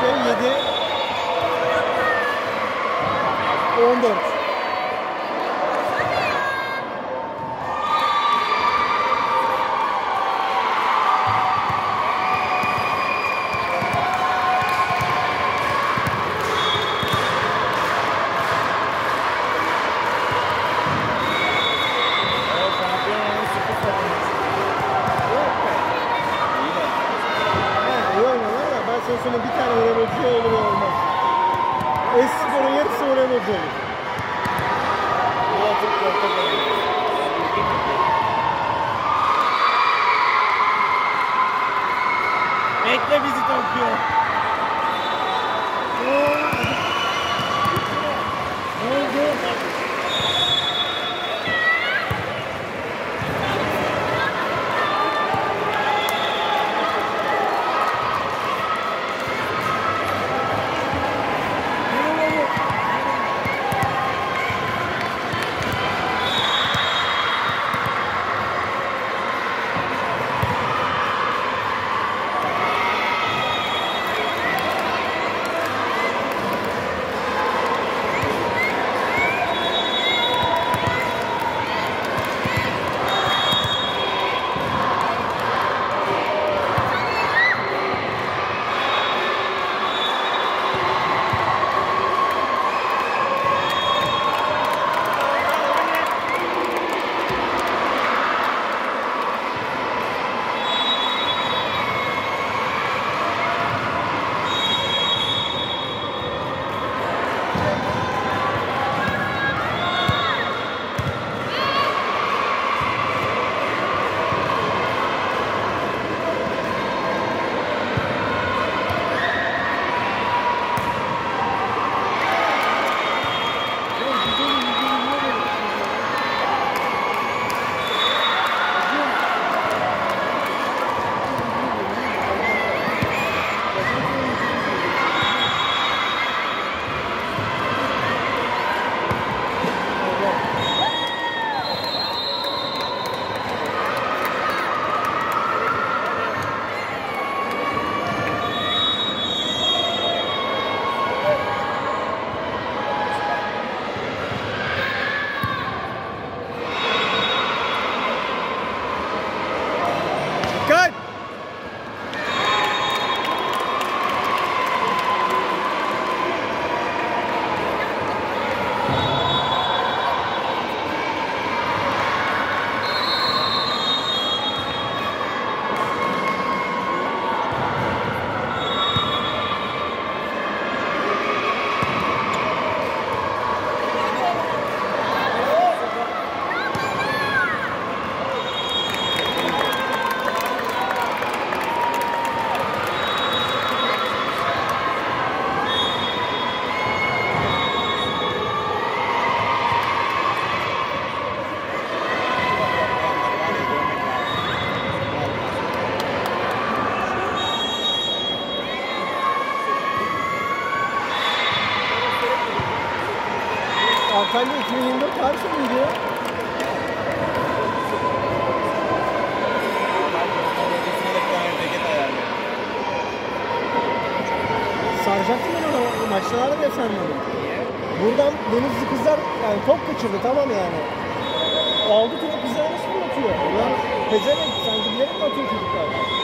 17 14 voleybolcu olur olmaz. Espor'un yarısı voleybolcu olur. Bekle bizi Tokyo. Antalya 2024 tarihi miydi ya? Saracaktım ben ona maçlarda da sarmadım. Buradan Denizli kızlar yani top kaçırdı tamam yani. Aldı topu kızlara nasıl fırlatıyor? Ulan pezevenk sanki bilerek mi atıyor çocuklar?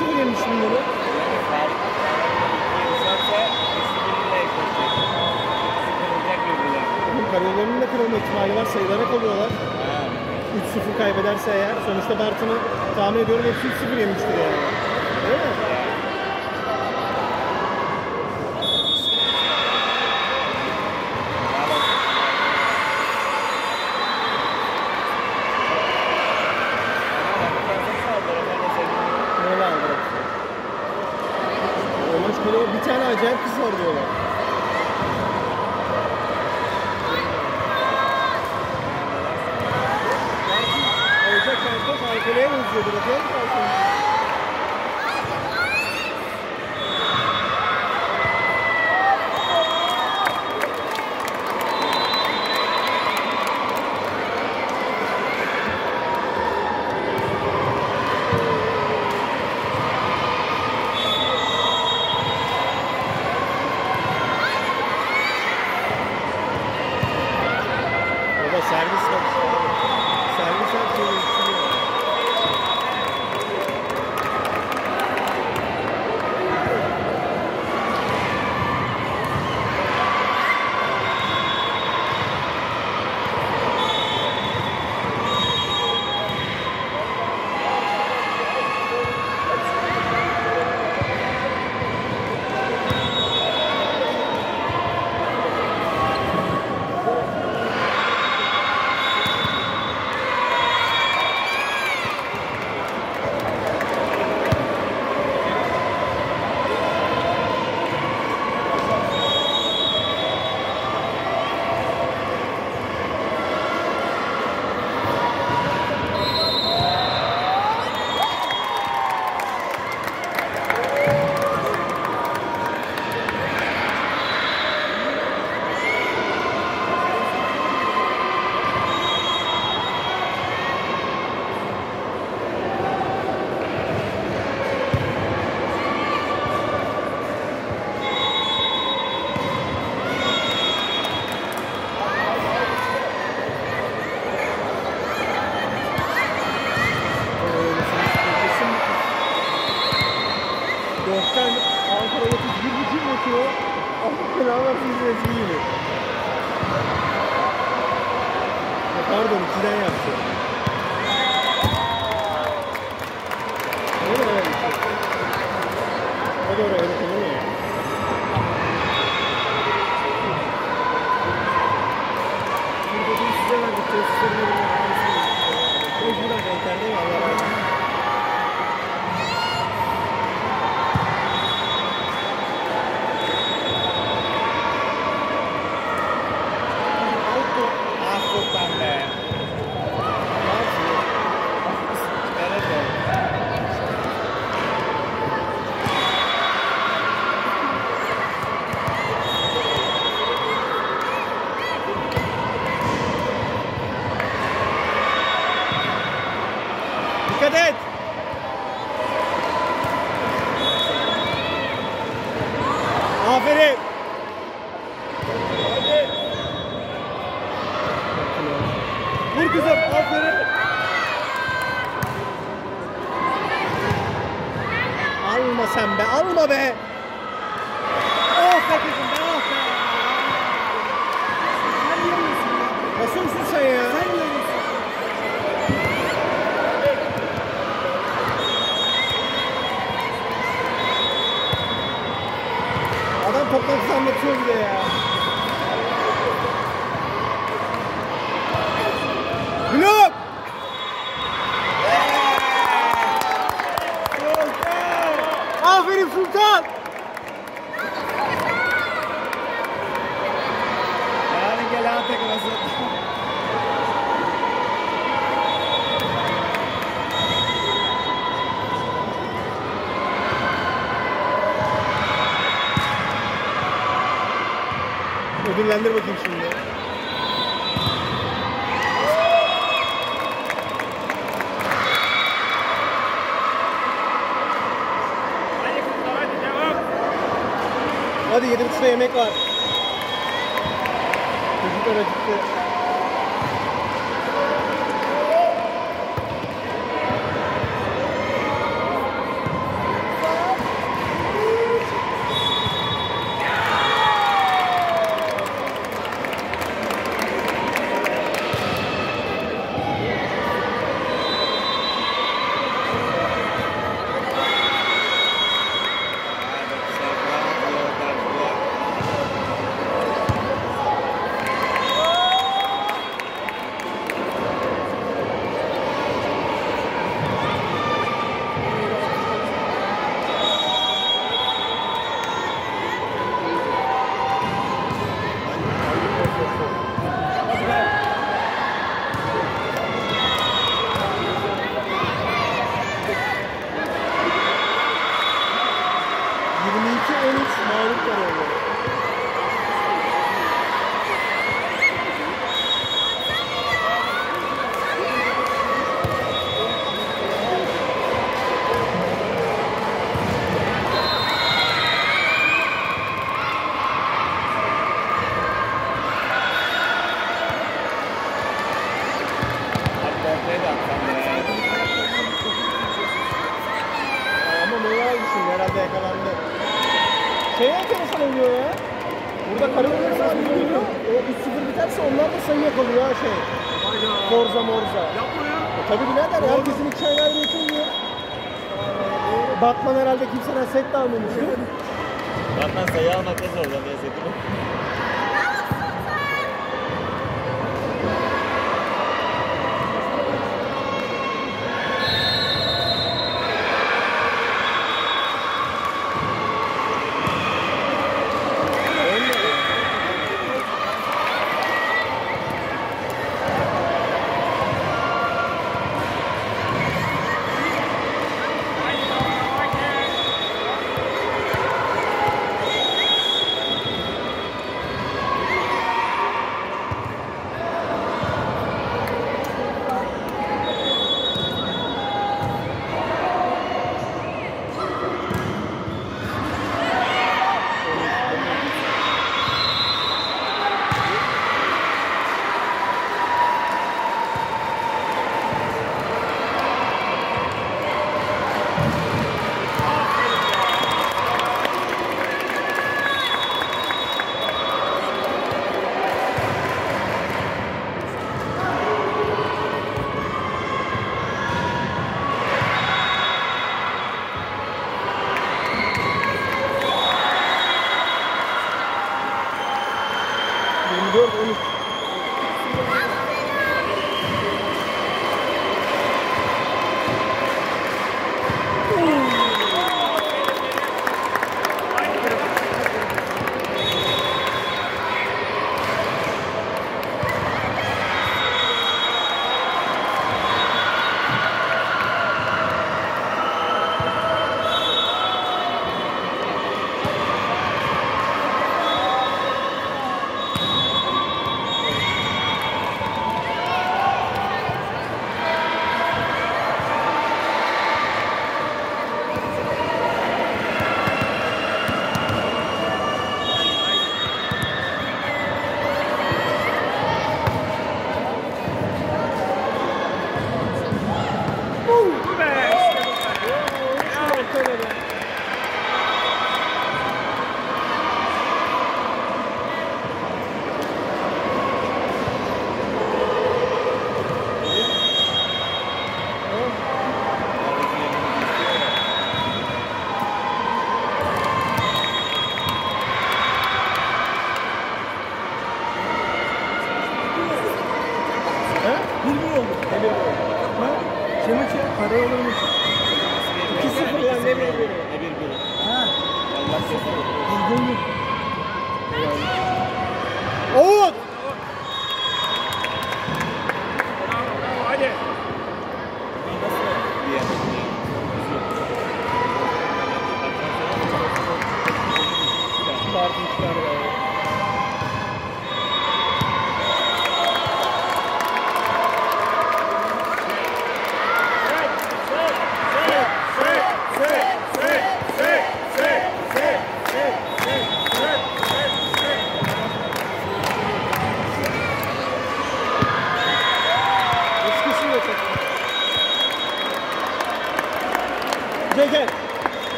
3-0 yemiş bunları. Bunun kariyerlerinin de kırılma ihtimali var. Sayılara kalıyorlar. 3-0 kaybederse eğer. Sonuçta Bartın'ı tahmin ediyorum hepsi 3-0 yemiştir yani. Değil mi? Öyle aldı. O maç bir tane acayip kız var diyorlar. Dörtten Ankara 31 buçuk atıyor. Allah belanı versin resmi gibi. Pardon ikiden yaptı. O da oraya öyle kalır mı? Burada it. Adam toplantısı anlatıyor bir de ya. Ödüllendir bakayım şimdi. Hadi yedi buçukta yemek var. Çocuklar acıktı. Tabii birader herkesin iki aylar yetmiyor. Batman herhalde kimseden set de almamıştı. Batman sayı almakta zorlanıyor Zeki'nin.